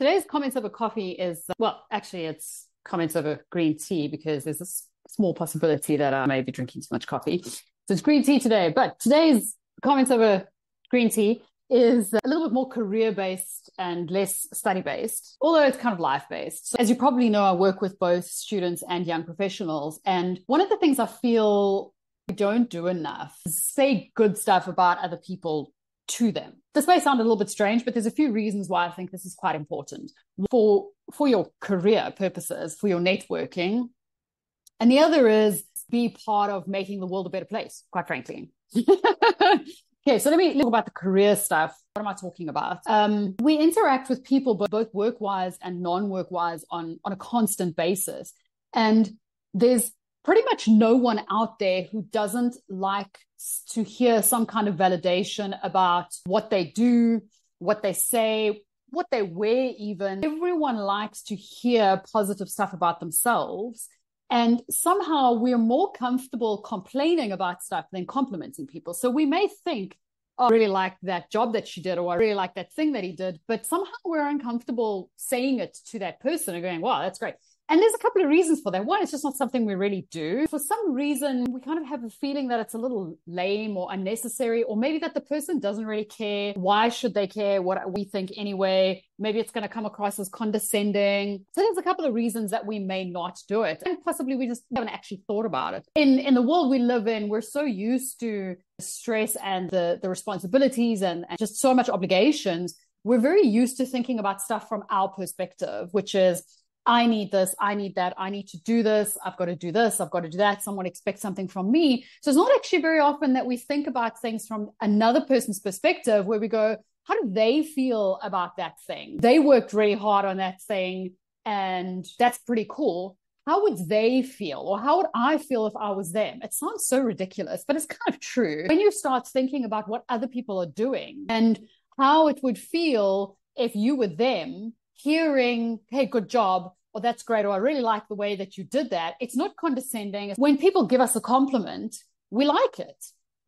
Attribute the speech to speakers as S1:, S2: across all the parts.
S1: Today's comments over coffee is, well, actually, it's comments over green tea because there's a small possibility that I may be drinking too much coffee. So it's green tea today. But today's comments over green tea is a little bit more career based and less study based, although it's kind of life based. So as you probably know, I work with both students and young professionals. And one of the things I feel we don't do enough say good stuff about other people to them. This may sound a little bit strange, but there's a few reasons why I think this is quite important for for your career purposes, for your networking. And the other is be part of making the world a better place, quite frankly. okay, so let me talk about the career stuff. What am I talking about? Um, we interact with people, both work wise and non work wise, on, on a constant basis. And there's pretty much no one out there who doesn't like to hear some kind of validation about what they do, what they say, what they wear, even. Everyone likes to hear positive stuff about themselves. And somehow we're more comfortable complaining about stuff than complimenting people. So we may think, oh, I really like that job that she did, or I really like that thing that he did. But somehow we're uncomfortable saying it to that person and going, wow, that's great. And there's a couple of reasons for that. One, it's just not something we really do. For some reason, we kind of have a feeling that it's a little lame or unnecessary, or maybe that the person doesn't really care. Why should they care what we think anyway? Maybe it's going to come across as condescending. So there's a couple of reasons that we may not do it. And possibly we just haven't actually thought about it. In in the world we live in, we're so used to stress and the, the responsibilities and, and just so much obligations. We're very used to thinking about stuff from our perspective, which is I need this, I need that, I need to do this, I've got to do this, I've got to do that. Someone expects something from me. So it's not actually very often that we think about things from another person's perspective where we go, how do they feel about that thing? They worked really hard on that thing and that's pretty cool. How would they feel or how would I feel if I was them? It sounds so ridiculous, but it's kind of true. When you start thinking about what other people are doing and how it would feel if you were them, hearing, hey, good job, or that's great, or I really like the way that you did that. It's not condescending. When people give us a compliment, we like it.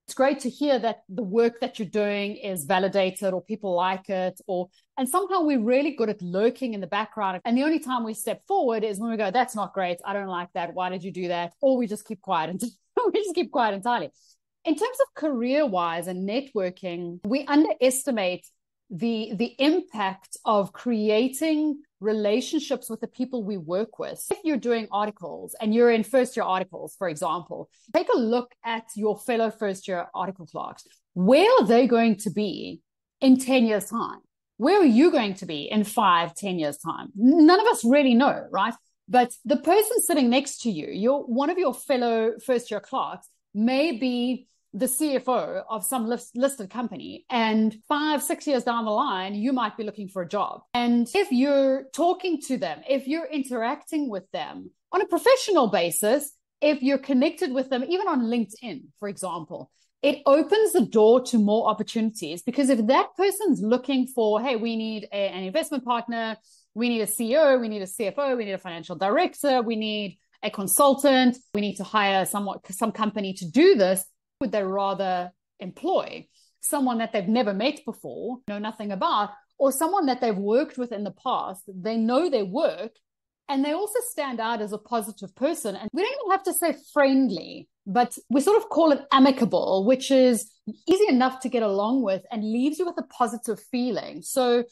S1: It's great to hear that the work that you're doing is validated or people like it or and somehow we're really good at lurking in the background. And the only time we step forward is when we go, that's not great. I don't like that. Why did you do that? Or we just keep quiet and we just keep quiet entirely. In terms of career wise and networking, we underestimate the the impact of creating relationships with the people we work with. If you're doing articles and you're in first year articles, for example, take a look at your fellow first year article clerks. Where are they going to be in 10 years' time? Where are you going to be in five, 10 years' time? None of us really know, right? But the person sitting next to you, your one of your fellow first year clerks may be the CFO of some list, listed company and five, six years down the line, you might be looking for a job. And if you're talking to them, if you're interacting with them on a professional basis, if you're connected with them, even on LinkedIn, for example, it opens the door to more opportunities because if that person's looking for, hey, we need a, an investment partner, we need a CEO, we need a CFO, we need a financial director, we need a consultant, we need to hire somewhat some company to do this would they rather employ? Someone that they've never met before, know nothing about, or someone that they've worked with in the past, they know their work, and they also stand out as a positive person. And we don't even have to say friendly, but we sort of call it amicable, which is easy enough to get along with and leaves you with a positive feeling. So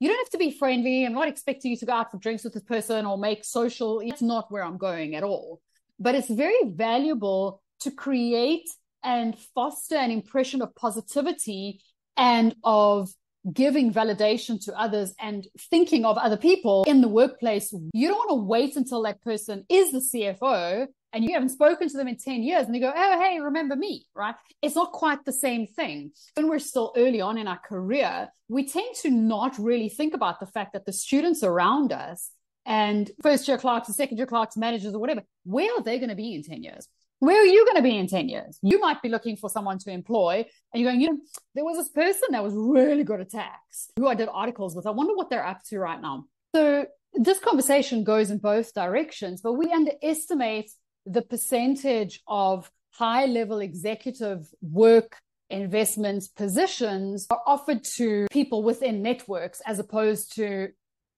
S1: you don't have to be friendly. I'm not expecting you to go out for drinks with this person or make social. It's not where I'm going at all. But it's very valuable to create and foster an impression of positivity and of giving validation to others and thinking of other people in the workplace. You don't want to wait until that person is the CFO and you haven't spoken to them in 10 years and they go, Oh, hey, remember me, right? It's not quite the same thing. When we're still early on in our career, we tend to not really think about the fact that the students around us and first year clerks and second year clerks, managers or whatever, where are they going to be in 10 years? Where are you going to be in 10 years? You might be looking for someone to employ and you're going, you know, there was this person that was really good at tax who I did articles with. I wonder what they're up to right now. So this conversation goes in both directions, but we underestimate the percentage of high level executive work investments positions are offered to people within networks as opposed to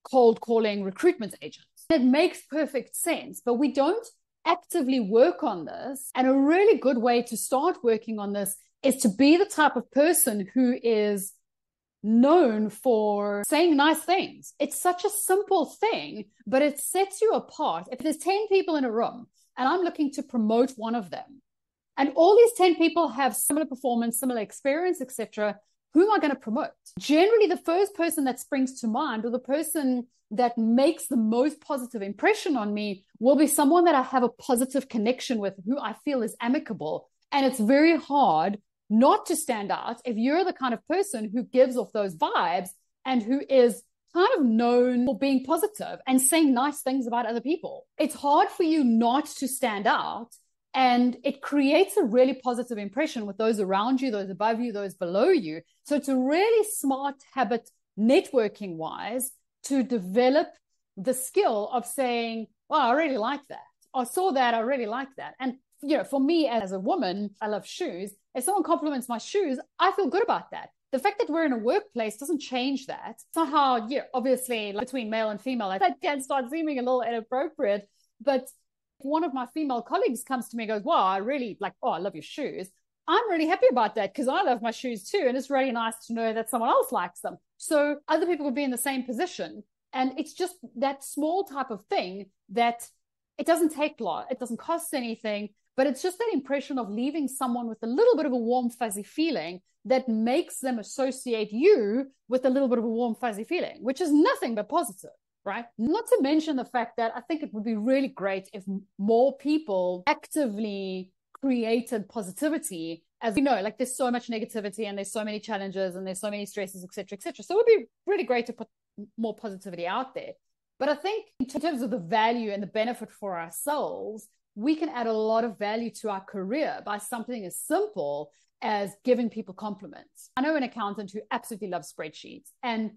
S1: cold calling recruitment agents. It makes perfect sense, but we don't actively work on this. And a really good way to start working on this is to be the type of person who is known for saying nice things. It's such a simple thing, but it sets you apart. If there's 10 people in a room and I'm looking to promote one of them, and all these 10 people have similar performance, similar experience, etc., who am I going to promote? Generally, the first person that springs to mind or the person that makes the most positive impression on me will be someone that I have a positive connection with, who I feel is amicable. And it's very hard not to stand out if you're the kind of person who gives off those vibes and who is kind of known for being positive and saying nice things about other people. It's hard for you not to stand out and it creates a really positive impression with those around you, those above you, those below you. So it's a really smart habit networking wise to develop the skill of saying, well, I really like that. I saw that. I really like that. And you know, for me as a woman, I love shoes. If someone compliments my shoes, I feel good about that. The fact that we're in a workplace doesn't change that. Somehow, yeah, obviously, like between male and female, that can start seeming a little inappropriate. But one of my female colleagues comes to me and goes, Wow, I really like, oh, I love your shoes. I'm really happy about that because I love my shoes too. And it's really nice to know that someone else likes them. So other people would be in the same position. And it's just that small type of thing that it doesn't take a lot, it doesn't cost anything but it's just that impression of leaving someone with a little bit of a warm, fuzzy feeling that makes them associate you with a little bit of a warm, fuzzy feeling, which is nothing but positive, right? Not to mention the fact that I think it would be really great if more people actively created positivity as we know like there's so much negativity and there's so many challenges and there's so many stresses etc etc so it would be really great to put more positivity out there but i think in terms of the value and the benefit for ourselves we can add a lot of value to our career by something as simple as giving people compliments. I know an accountant who absolutely loves spreadsheets. And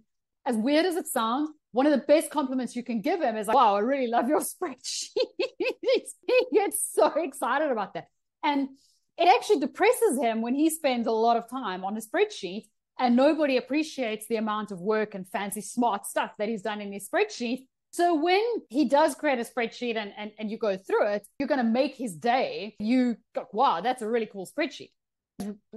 S1: as weird as it sounds, one of the best compliments you can give him is like, wow, I really love your spreadsheet. he gets so excited about that. And it actually depresses him when he spends a lot of time on a spreadsheet and nobody appreciates the amount of work and fancy smart stuff that he's done in his spreadsheet so when he does create a spreadsheet and, and, and you go through it, you're going to make his day. You go, wow, that's a really cool spreadsheet.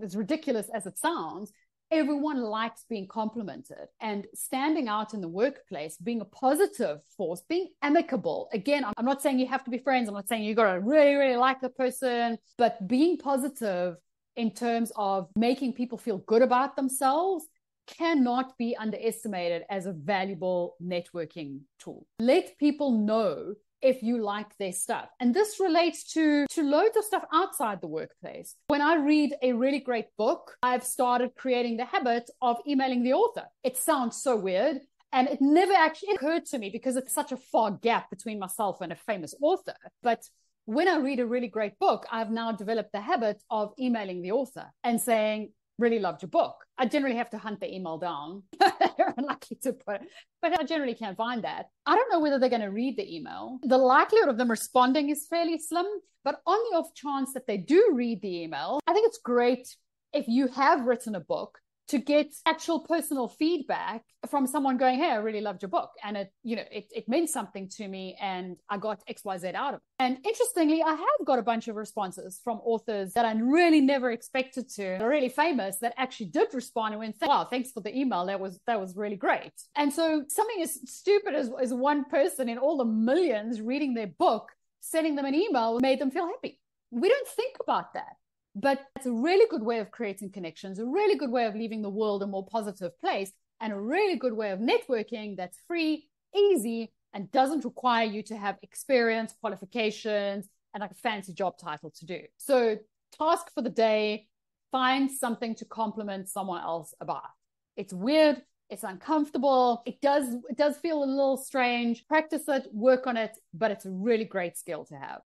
S1: As ridiculous as it sounds, everyone likes being complimented and standing out in the workplace, being a positive force, being amicable. Again, I'm not saying you have to be friends. I'm not saying you got to really, really like the person, but being positive in terms of making people feel good about themselves cannot be underestimated as a valuable networking tool. Let people know if you like their stuff. And this relates to, to loads of stuff outside the workplace. When I read a really great book, I've started creating the habit of emailing the author. It sounds so weird. And it never actually occurred to me because it's such a far gap between myself and a famous author. But when I read a really great book, I've now developed the habit of emailing the author and saying, really loved your book. I generally have to hunt the email down. they're unlikely to put, but I generally can't find that. I don't know whether they're going to read the email. The likelihood of them responding is fairly slim, but on the off chance that they do read the email, I think it's great if you have written a book to get actual personal feedback from someone going, Hey, I really loved your book. And it, you know, it, it meant something to me and I got XYZ out of it. And interestingly, I have got a bunch of responses from authors that I really never expected to, They're really famous that actually did respond and went, Wow, thanks for the email. That was, that was really great. And so something as stupid as, as one person in all the millions reading their book, sending them an email made them feel happy. We don't think about that. But it's a really good way of creating connections, a really good way of leaving the world a more positive place, and a really good way of networking that's free, easy, and doesn't require you to have experience, qualifications, and like a fancy job title to do. So, task for the day find something to compliment someone else about. It's weird, it's uncomfortable, it does it does feel a little strange. Practice it, work on it, but it's a really great skill to have.